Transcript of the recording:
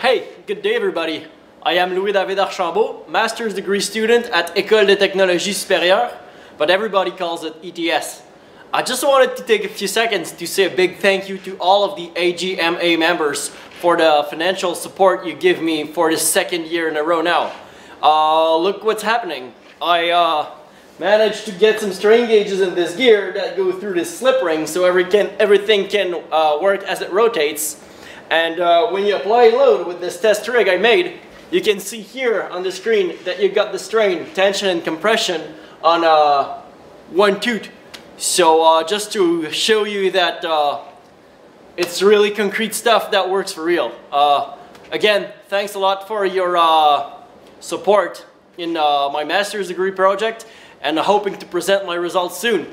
Hey, good day everybody. I am Louis David Archambault, master's degree student at École de Technologie Supérieure, but everybody calls it ETS. I just wanted to take a few seconds to say a big thank you to all of the AGMA members for the financial support you give me for the second year in a row now. Uh, look what's happening. I uh, managed to get some strain gauges in this gear that go through this slip ring so every can, everything can uh, work as it rotates. And uh, when you apply load with this test rig I made, you can see here on the screen that you got the strain, tension, and compression on uh, one tooth. So uh, just to show you that uh, it's really concrete stuff that works for real. Uh, again, thanks a lot for your uh, support in uh, my master's degree project and hoping to present my results soon.